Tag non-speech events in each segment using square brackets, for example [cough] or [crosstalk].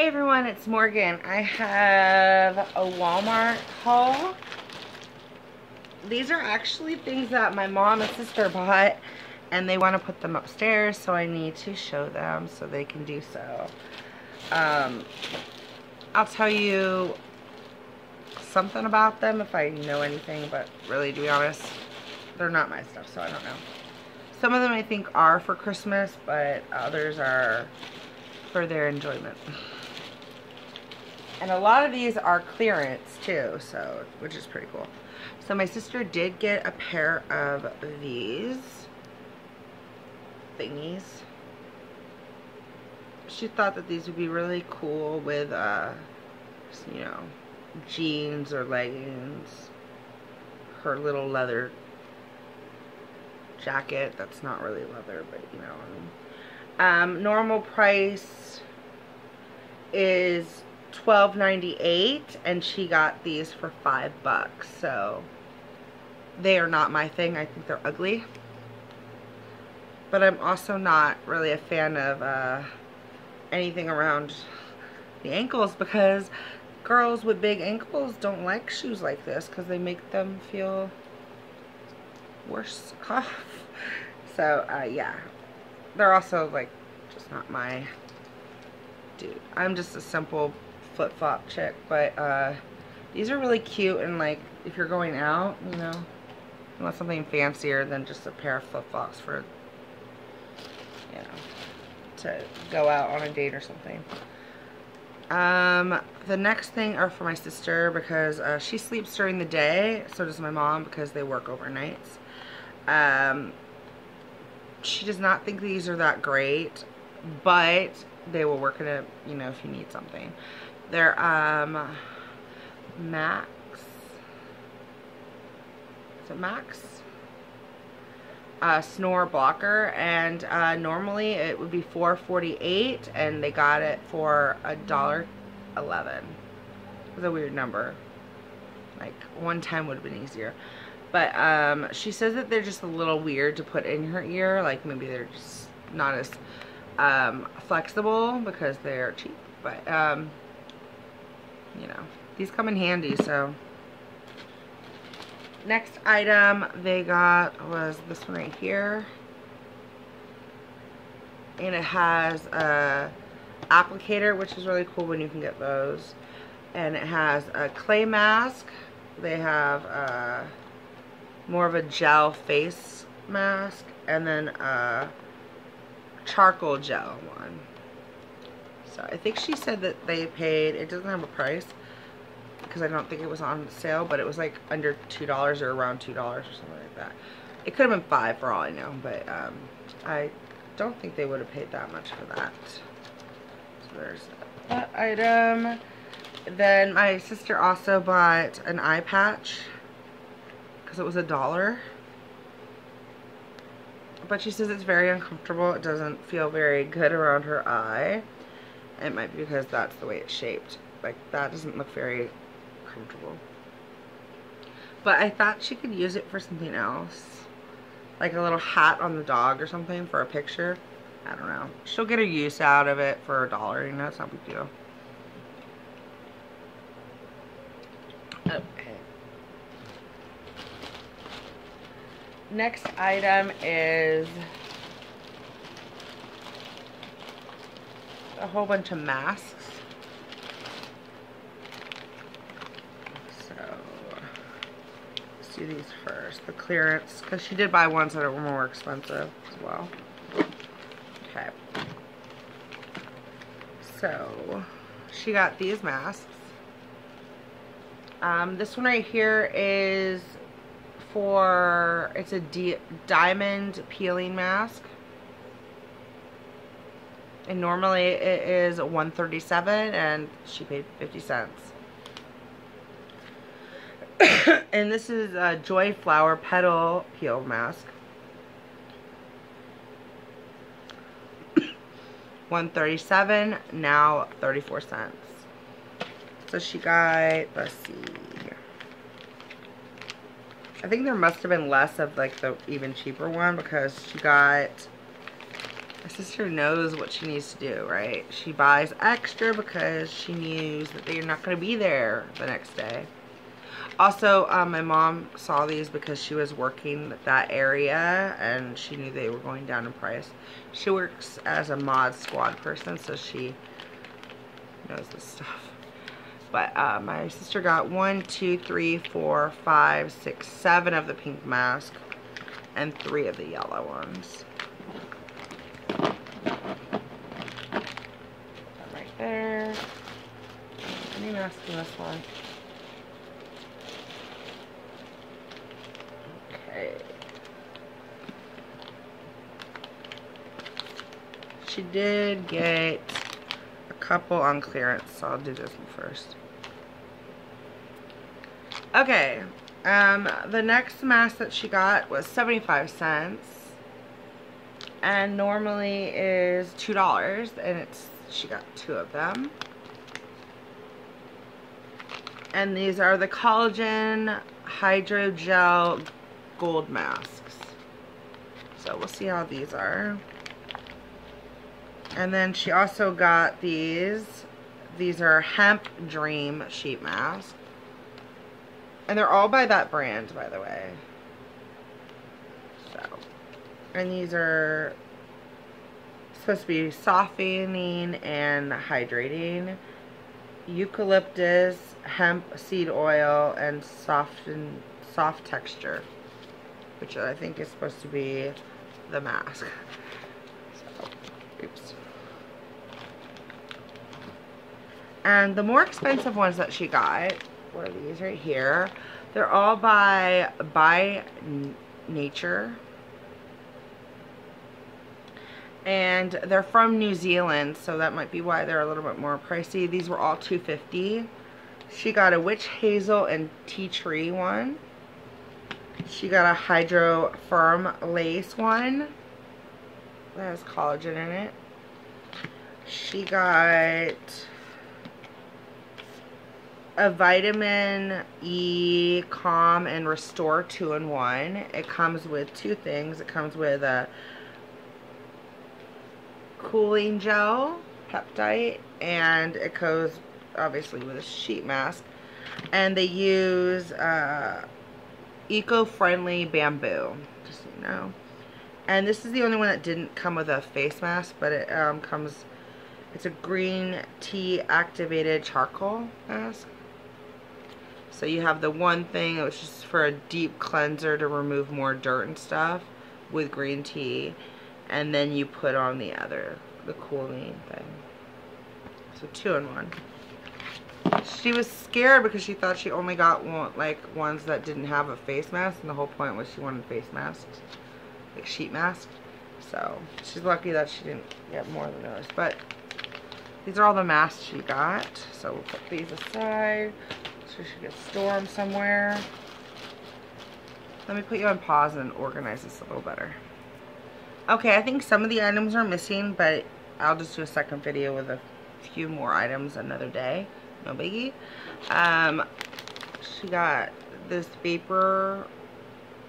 Hey everyone, it's Morgan. I have a Walmart haul. These are actually things that my mom and sister bought and they want to put them upstairs so I need to show them so they can do so. Um, I'll tell you something about them if I know anything, but really to be honest, they're not my stuff so I don't know. Some of them I think are for Christmas, but others are for their enjoyment. [laughs] And a lot of these are clearance too, so which is pretty cool. So my sister did get a pair of these thingies. She thought that these would be really cool with, uh, you know, jeans or leggings. Her little leather jacket that's not really leather, but you know. Um, normal price is $12.98 and she got these for five bucks so they are not my thing. I think they're ugly. But I'm also not really a fan of uh, anything around the ankles because girls with big ankles don't like shoes like this because they make them feel worse [laughs] off. So uh, yeah. They're also like just not my dude. I'm just a simple flip-flop chick, but uh, these are really cute and like if you're going out, you know, you want something fancier than just a pair of flip-flops for, you know, to go out on a date or something. Um, the next thing are for my sister because uh, she sleeps during the day, so does my mom because they work overnights. Um, she does not think these are that great, but they will work in it, you know, if you need something. They're um, Mack's. Is it Mack's? Uh, snore blocker and uh, normally it would be 4.48 and they got it for a dollar 11 it's a weird number like one time would have been easier but um, she says that they're just a little weird to put in her ear like maybe they're just not as um, flexible because they're cheap but um, you know, these come in handy, so. Next item they got was this one right here. And it has a applicator, which is really cool when you can get those. And it has a clay mask. They have a, more of a gel face mask. And then a charcoal gel one. So I think she said that they paid, it doesn't have a price because I don't think it was on sale, but it was like under $2 or around $2 or something like that. It could have been 5 for all I know, but um, I don't think they would have paid that much for that. So there's that item. Then my sister also bought an eye patch because it was a dollar. But she says it's very uncomfortable. It doesn't feel very good around her eye. It might be because that's the way it's shaped. Like, that doesn't look very comfortable. But I thought she could use it for something else. Like a little hat on the dog or something for a picture. I don't know. She'll get a use out of it for a dollar, you know, it's not a big deal. Okay. Next item is a whole bunch of masks. So, let's do these first. The clearance, because she did buy ones that were more expensive as well. Okay. So, she got these masks. Um, this one right here is for, it's a diamond peeling mask and normally it is 137 and she paid 50 cents. [coughs] And this is a joy flower petal peel mask. [coughs] 137 now 34 cents. So she got let's see. I think there must have been less of like the even cheaper one because she got sister knows what she needs to do, right? She buys extra because she knows that they're not going to be there the next day. Also, um, my mom saw these because she was working that area and she knew they were going down in price. She works as a mod squad person, so she knows this stuff. But uh, my sister got one, two, three, four, five, six, seven of the pink mask and three of the yellow ones. Right there. Any mask in this one? Okay. She did get a couple on clearance, so I'll do this one first. Okay, um, the next mask that she got was 75 cents. And normally is $2, and it's she got two of them. And these are the Collagen Hydrogel Gold Masks. So we'll see how these are. And then she also got these. These are Hemp Dream Sheet Masks. And they're all by that brand, by the way. And these are supposed to be softening and hydrating. Eucalyptus, hemp seed oil, and soft and soft texture, which I think is supposed to be the mask. So, oops. And the more expensive ones that she got were these right here. They're all by by Nature. And they're from New Zealand, so that might be why they're a little bit more pricey. These were all 250 She got a Witch Hazel and Tea Tree one. She got a Hydro Firm Lace one. That has collagen in it. She got a vitamin E calm and restore two in one it comes with two things it comes with a cooling gel peptide and it goes obviously with a sheet mask. And they use uh, eco-friendly bamboo just so you know. And this is the only one that didn't come with a face mask but it um, comes it's a green tea activated charcoal mask. So you have the one thing, which is for a deep cleanser to remove more dirt and stuff with green tea. And then you put on the other, the cooling thing. So two in one. She was scared because she thought she only got one, like ones that didn't have a face mask. And the whole point was she wanted face masks, like sheet masks. So she's lucky that she didn't get more than those. But these are all the masks she got. So we'll put these aside. So she could store them somewhere. Let me put you on pause and organize this a little better. Okay, I think some of the items are missing, but I'll just do a second video with a few more items another day. No biggie. Um, she got this Vapor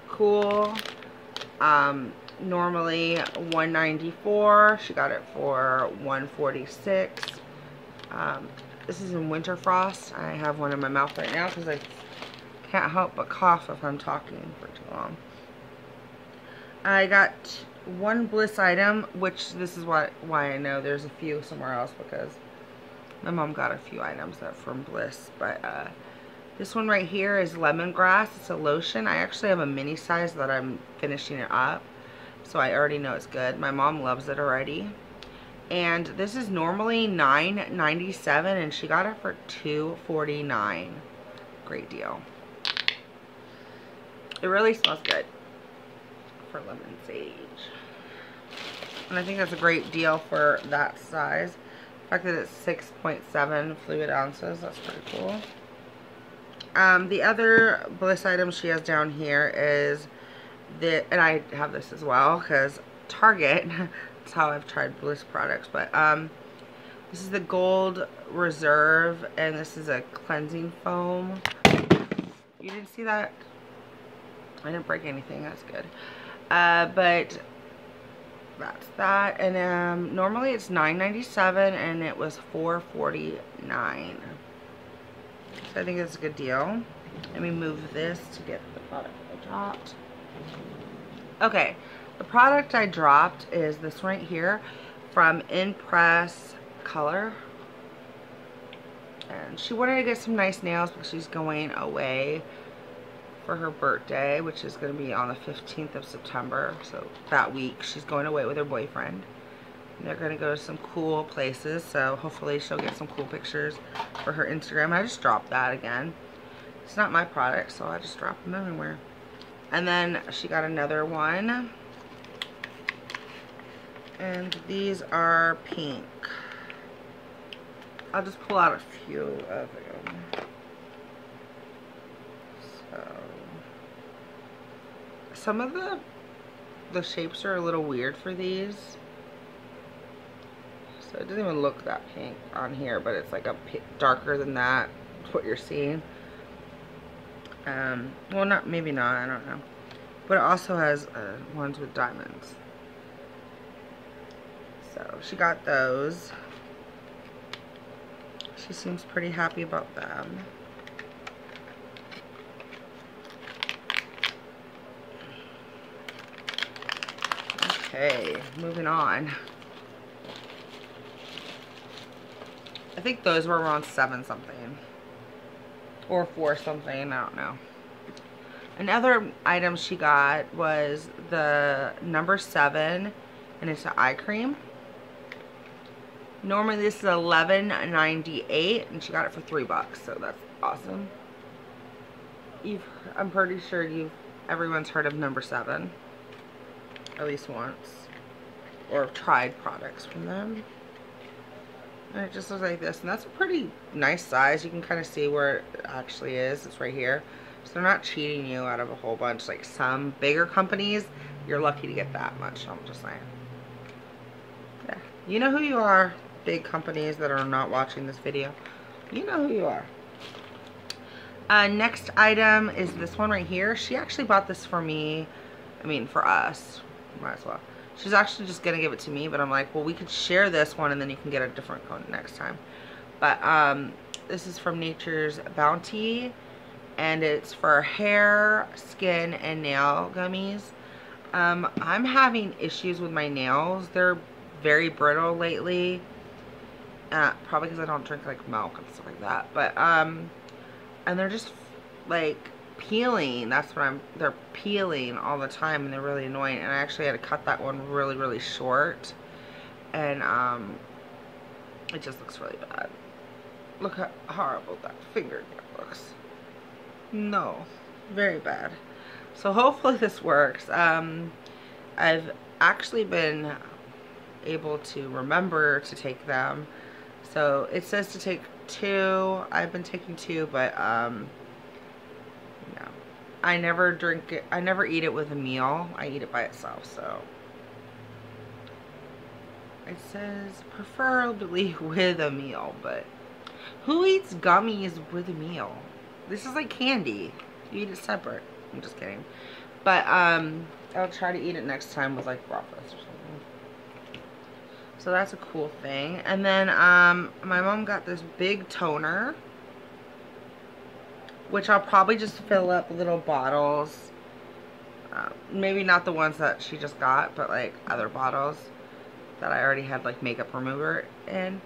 Cool. Um, normally 194 She got it for 146 um, this is in Winter Frost. I have one in my mouth right now because I can't help but cough if I'm talking for too long. I got one Bliss item, which this is what why I know there's a few somewhere else because my mom got a few items that from Bliss. But uh, this one right here is lemongrass. It's a lotion. I actually have a mini size that I'm finishing it up. So I already know it's good. My mom loves it already and this is normally $9.97 and she got it for $2.49 great deal it really smells good for lemon sage and I think that's a great deal for that size the fact that it's 6.7 fluid ounces that's pretty cool um, the other bliss item she has down here is the and I have this as well because Target [laughs] That's how I've tried Bliss products. But um, this is the Gold Reserve, and this is a cleansing foam. You didn't see that? I didn't break anything. That's good. Uh, but that's that. And um, normally it's $9.97 and it was $4.49. So I think it's a good deal. Let me move this to get the product I dropped. Okay, the product I dropped is this right here from Impress Color. And she wanted to get some nice nails because she's going away for her birthday, which is going to be on the 15th of September. So that week, she's going away with her boyfriend. And they're going to go to some cool places, so hopefully she'll get some cool pictures for her Instagram. I just dropped that again. It's not my product, so I just drop them everywhere. And then she got another one. And these are pink. I'll just pull out a few of them. So, some of the the shapes are a little weird for these. So it doesn't even look that pink on here, but it's like a darker than that, what you're seeing. Um, well, not maybe not. I don't know. But it also has uh, ones with diamonds. So she got those. She seems pretty happy about them. Okay, moving on. I think those were around seven something. Or four something, I don't know. Another item she got was the number seven, and it's an eye cream. Normally this is $11.98 and she got it for three bucks, so that's awesome. You've, I'm pretty sure you've everyone's heard of number seven, at least once, or tried products from them. And it just looks like this, and that's a pretty nice size. You can kind of see where it actually is. It's right here. So they're not cheating you out of a whole bunch. Like some bigger companies, you're lucky to get that much. I'm just saying. Yeah. You know who you are, big companies that are not watching this video. You know who you are. Uh, next item is this one right here. She actually bought this for me. I mean, for us. Might as well. She's actually just going to give it to me, but I'm like, well, we could share this one and then you can get a different one next time. But um, this is from Nature's Bounty and it's for hair, skin, and nail gummies. Um, I'm having issues with my nails. They're very brittle lately. Uh, probably because I don't drink like milk and stuff like that. But, um, and they're just like peeling. That's what I'm, they're peeling all the time and they're really annoying. And I actually had to cut that one really, really short. And, um, it just looks really bad. Look how horrible that fingernail looks. No, very bad. So hopefully this works. Um, I've actually been able to remember to take them. So it says to take two. I've been taking two, but um. I never drink it. I never eat it with a meal. I eat it by itself, so. It says preferably [laughs] with a meal, but who eats gummies with a meal? This is like candy. You eat it separate. I'm just kidding. But um, I'll try to eat it next time with like breakfast or something. So that's a cool thing. And then um, my mom got this big toner. Which I'll probably just fill up little bottles. Uh, maybe not the ones that she just got, but like other bottles that I already had like makeup remover in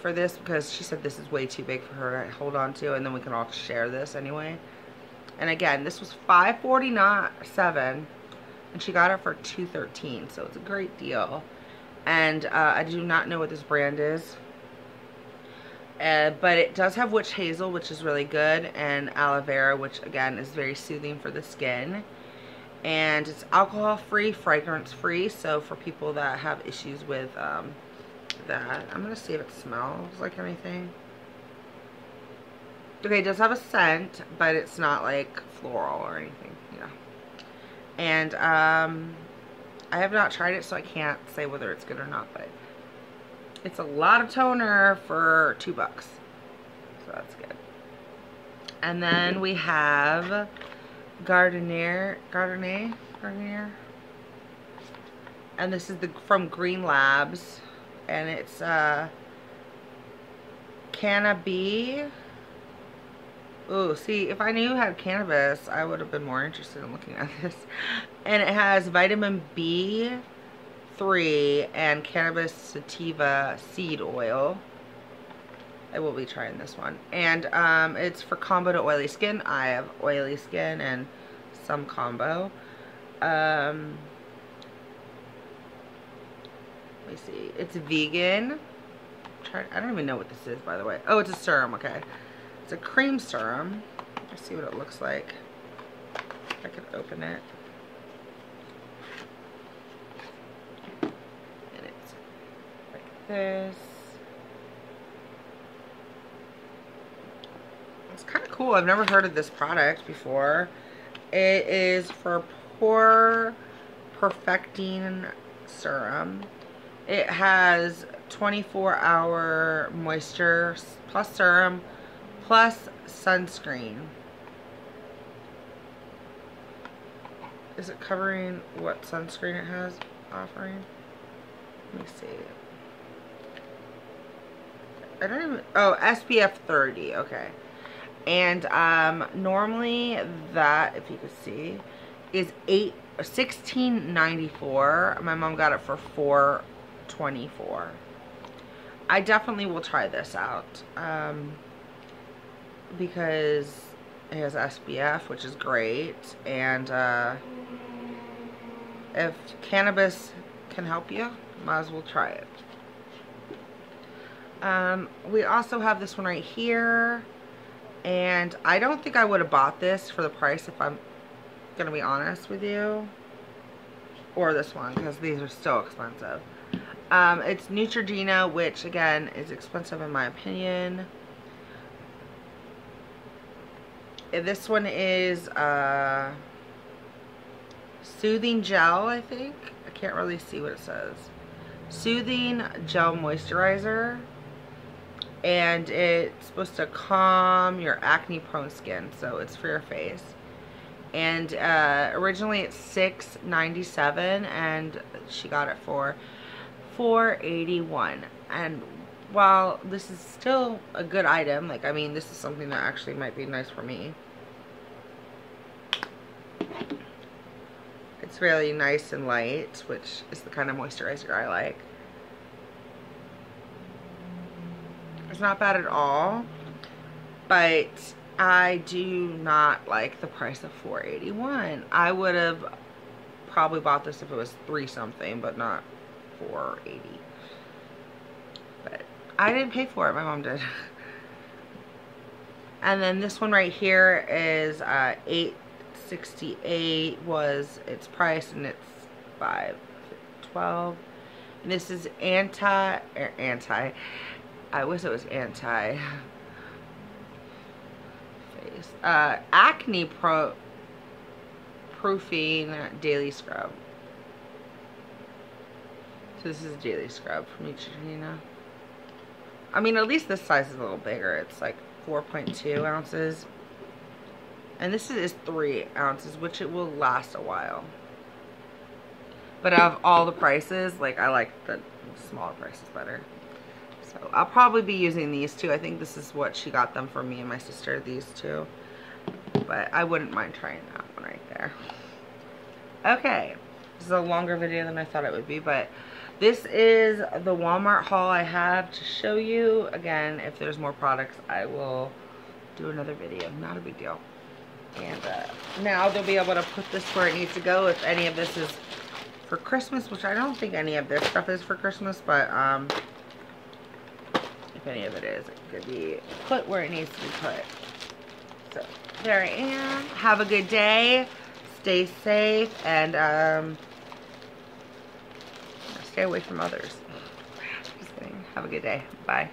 for this because she said this is way too big for her to hold on to and then we can all share this anyway. And again, this was $5.47 and she got it for $2.13 so it's a great deal. And uh, I do not know what this brand is. Uh, but it does have witch hazel, which is really good, and aloe vera, which again is very soothing for the skin. And it's alcohol free, fragrance free, so for people that have issues with um, that. I'm going to see if it smells like anything. Okay, it does have a scent, but it's not like floral or anything, Yeah. And um, I have not tried it, so I can't say whether it's good or not, but it's a lot of toner for two bucks. So that's good. And then we have Garnier, Garnier, Garnier. and this is the from Green Labs, and it's uh, Canna-B. Oh, see, if I knew had cannabis, I would have been more interested in looking at [laughs] this. And it has vitamin B3 and cannabis sativa seed oil. I will be trying this one. And um, it's for combo to oily skin. I have oily skin and some combo. Um, let me see. It's vegan. I don't even know what this is, by the way. Oh, it's a serum. Okay. It's a cream serum. Let's see what it looks like. I can open it. And it's like this. It's kind of cool. I've never heard of this product before. It is for pore perfecting serum. It has 24 hour moisture plus serum plus sunscreen. Is it covering what sunscreen it has offering? Let me see. I don't even, oh, SPF 30, okay. And um, normally that, if you could see, is eight, 16.94. My mom got it for 4.24. I definitely will try this out. Um, because it has SPF, which is great. And uh, if cannabis can help you, might as well try it. Um, we also have this one right here. And I don't think I would have bought this for the price if I'm going to be honest with you. Or this one, because these are so expensive. Um, it's Neutrogena, which again is expensive in my opinion. This one is uh, Soothing Gel, I think. I can't really see what it says. Soothing Gel Moisturizer. And it's supposed to calm your acne prone skin. So it's for your face. And uh, originally it's $6.97 and she got it for $4.81. And while this is still a good item, like, I mean, this is something that actually might be nice for me. It's really nice and light, which is the kind of moisturizer I like. It's not bad at all, but I do not like the price of 481 I would have probably bought this if it was three something, but not 480 But I didn't pay for it. My mom did. [laughs] And then this one right here is uh, 868 was its price and it's 512 and this is anti er, anti I wish it was anti face uh, acne pro proofing daily scrub so this is a daily scrub from Neutrogena I mean at least this size is a little bigger it's like 4.2 ounces. And this is 3 ounces, which it will last a while. But of all the prices, like I like the smaller prices better. So I'll probably be using these two. I think this is what she got them for me and my sister, these two. But I wouldn't mind trying that one right there. Okay. This is a longer video than I thought it would be, but this is the Walmart haul I have to show you. Again, if there's more products, I will do another video. Not a big deal. And uh, now they'll be able to put this where it needs to go if any of this is for Christmas, which I don't think any of this stuff is for Christmas, but um, if any of it is, it could be put where it needs to be put. So there I am. Have a good day. Stay safe and um, stay away from others. Have a good day. Bye.